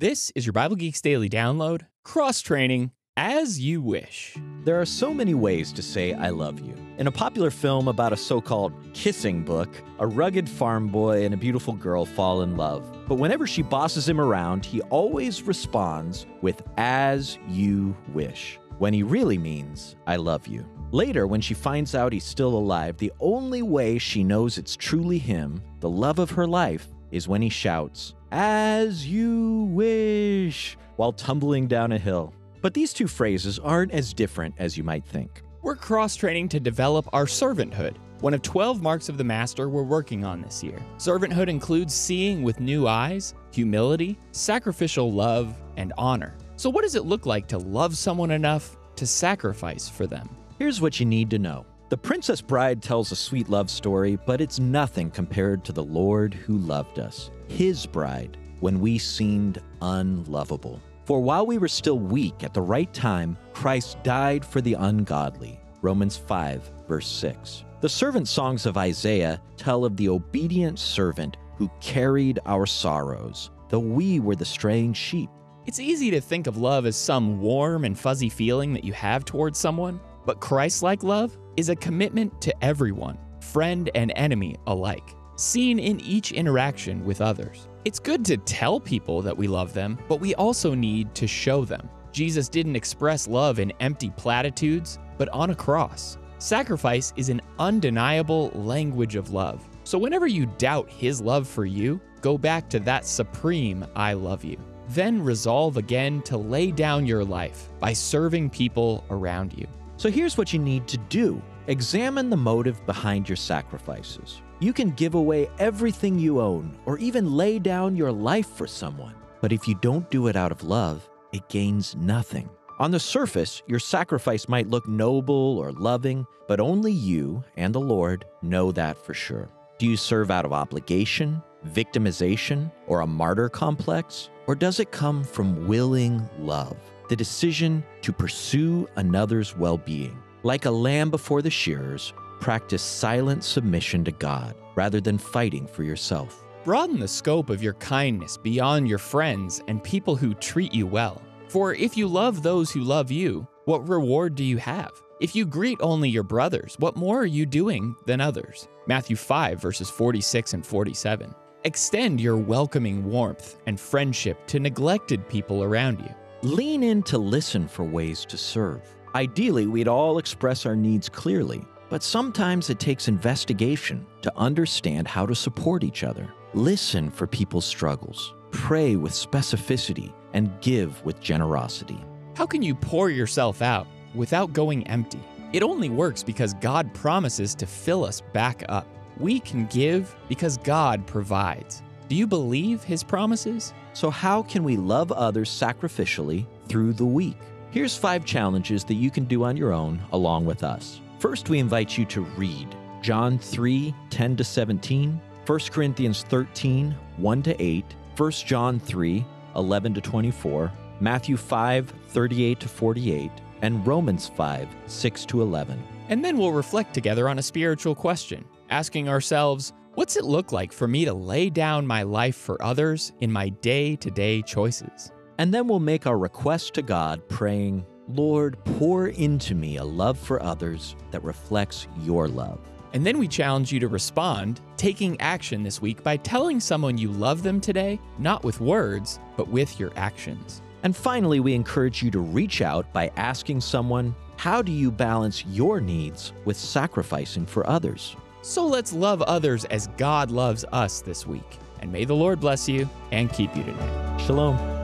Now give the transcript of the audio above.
This is your Bible Geeks Daily Download, cross training as you wish. There are so many ways to say I love you. In a popular film about a so called kissing book, a rugged farm boy and a beautiful girl fall in love. But whenever she bosses him around, he always responds with as you wish, when he really means I love you. Later, when she finds out he's still alive, the only way she knows it's truly him, the love of her life, is when he shouts, As you wish, while tumbling down a hill. But these two phrases aren't as different as you might think. We're cross training to develop our servanthood, one of 12 marks of the Master we're working on this year. Servanthood includes seeing with new eyes, humility, sacrificial love, and honor. So, what does it look like to love someone enough to sacrifice for them? Here's what you need to know The Princess Bride tells a sweet love story, but it's nothing compared to the Lord who loved us, His bride, when we seemed unlovable. For while we were still weak at the right time, Christ died for the ungodly. Romans 5, verse 6. The servant songs of Isaiah tell of the obedient servant who carried our sorrows, though we were the straying sheep. It's easy to think of love as some warm and fuzzy feeling that you have towards someone, but Christ like love is a commitment to everyone, friend and enemy alike, seen in each interaction with others. It's good to tell people that we love them, but we also need to show them. Jesus didn't express love in empty platitudes, but on a cross. Sacrifice is an undeniable language of love. So whenever you doubt his love for you, go back to that supreme I love you. Then resolve again to lay down your life by serving people around you. So here's what you need to do examine the motive behind your sacrifices. You can give away everything you own or even lay down your life for someone. But if you don't do it out of love, it gains nothing. On the surface, your sacrifice might look noble or loving, but only you and the Lord know that for sure. Do you serve out of obligation, victimization, or a martyr complex? Or does it come from willing love? The decision to pursue another's well being. Like a lamb before the shearers, practice silent submission to God rather than fighting for yourself. Broaden the scope of your kindness beyond your friends and people who treat you well. For if you love those who love you, what reward do you have? If you greet only your brothers, what more are you doing than others? Matthew 5, verses 46 and 47. Extend your welcoming warmth and friendship to neglected people around you. Lean in to listen for ways to serve. Ideally, we'd all express our needs clearly, but sometimes it takes investigation to understand how to support each other. Listen for people's struggles, pray with specificity, and give with generosity. How can you pour yourself out without going empty? It only works because God promises to fill us back up. We can give because God provides. Do you believe His promises? So, how can we love others sacrificially through the week? Here's five challenges that you can do on your own along with us. First, we invite you to read John 3 10 to 17, 1 Corinthians 13 1 to 8, 1 John 3 11 to 24, Matthew 5 38 to 48, and Romans 5 6 to 11. And then we'll reflect together on a spiritual question, asking ourselves, What's it look like for me to lay down my life for others in my day to day choices? And then we'll make our request to God, praying, Lord, pour into me a love for others that reflects your love. And then we challenge you to respond, taking action this week by telling someone you love them today, not with words, but with your actions. And finally, we encourage you to reach out by asking someone, How do you balance your needs with sacrificing for others? So let's love others as God loves us this week. And may the Lord bless you and keep you today. Shalom.